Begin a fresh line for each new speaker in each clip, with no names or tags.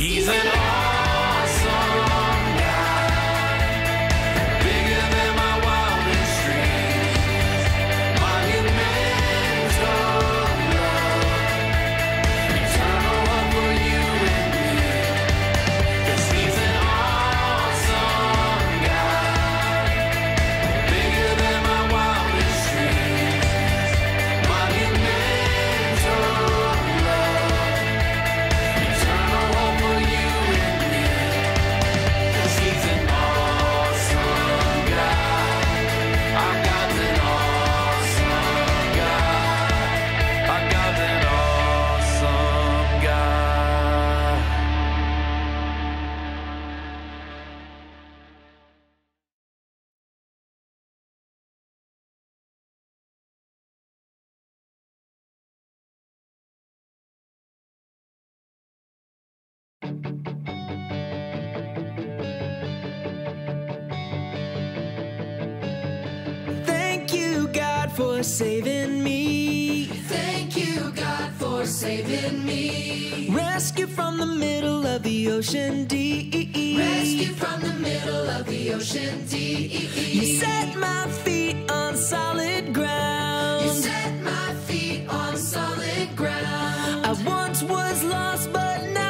He's an all. for saving me.
Thank you, God, for saving me.
Rescue from the middle of the ocean deep.
Rescue from the middle of the ocean deep.
You set my feet on solid ground.
You set my feet on solid ground.
I once was lost, but now.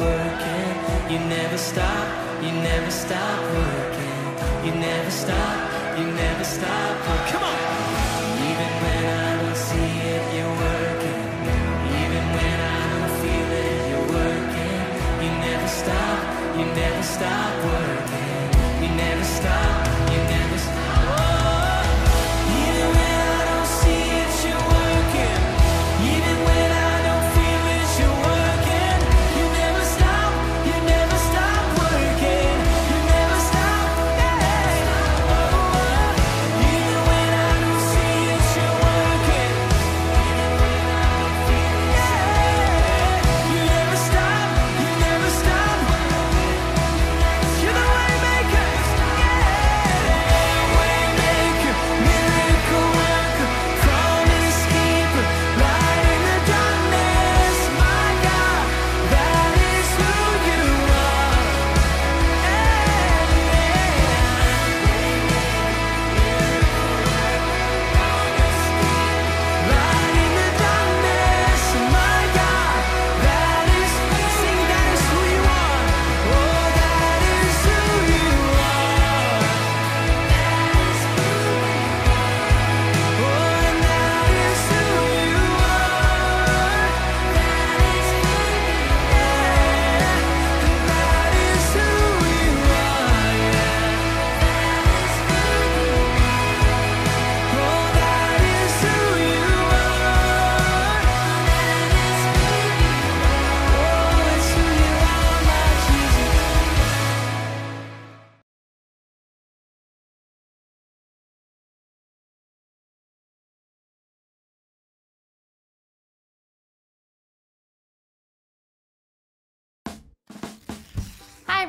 Working. You never stop, you never stop working. You never stop, you never stop working. Come on! Even when I don't see it, you're working. Even when I don't feel it, you're working. You never stop, you never stop working. You never stop,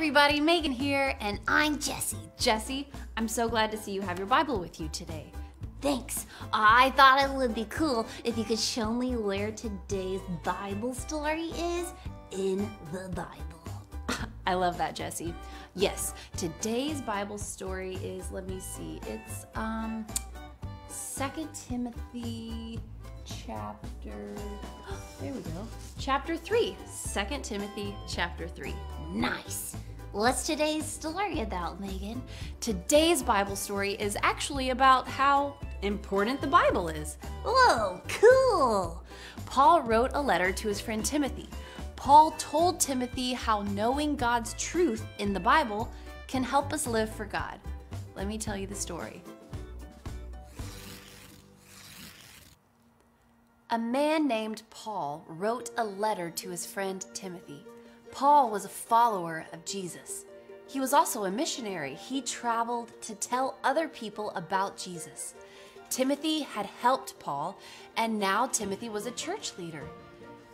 everybody. Megan here, and I'm Jesse. Jesse, I'm so glad to see you have your Bible with you today.
Thanks. I thought it would be cool if you could show me where today's Bible story is in the Bible.
I love that, Jesse. Yes, today's Bible story is, let me see, it's um 2 Timothy chapter there we go. Chapter 3. 2 Timothy chapter 3.
Nice. What's today's story about, Megan?
Today's Bible story is actually about how important the Bible is.
Whoa, cool.
Paul wrote a letter to his friend Timothy. Paul told Timothy how knowing God's truth in the Bible can help us live for God. Let me tell you the story. A man named Paul wrote a letter to his friend Timothy. Paul was a follower of Jesus. He was also a missionary. He traveled to tell other people about Jesus. Timothy had helped Paul, and now Timothy was a church leader.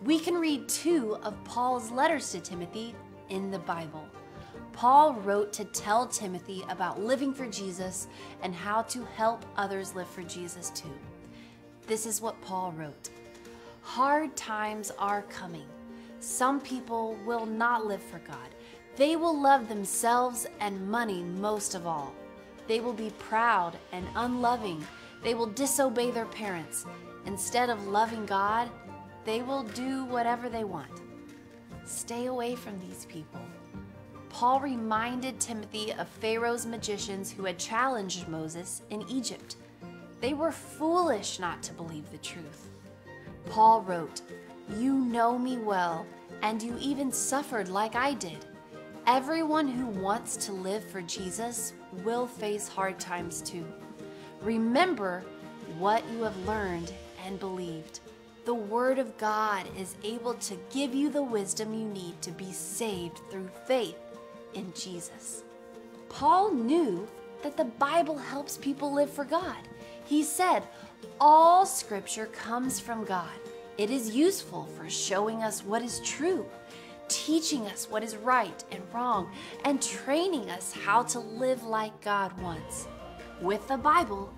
We can read two of Paul's letters to Timothy in the Bible. Paul wrote to tell Timothy about living for Jesus and how to help others live for Jesus too. This is what Paul wrote Hard times are coming. Some people will not live for God. They will love themselves and money most of all. They will be proud and unloving. They will disobey their parents. Instead of loving God, they will do whatever they want. Stay away from these people. Paul reminded Timothy of Pharaoh's magicians who had challenged Moses in Egypt. They were foolish not to believe the truth. Paul wrote, You know me well, and you even suffered like I did. Everyone who wants to live for Jesus will face hard times too. Remember what you have learned and believed. The Word of God is able to give you the wisdom you need to be saved through faith in Jesus. Paul knew that the Bible helps people live for God. He said, All scripture comes from God. It is useful for showing us what is true, teaching us what is right and wrong, and training us how to live like God wants. With the Bible,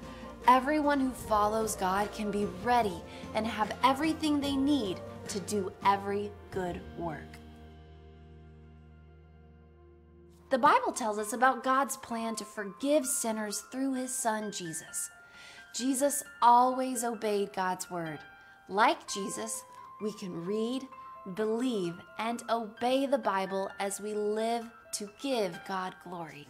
everyone who follows God can be ready and have everything they need to do every good work. The Bible tells us about God's plan to forgive sinners through his son Jesus. Jesus always obeyed God's word. Like Jesus, we can read, believe, and obey the Bible as we live to give God glory.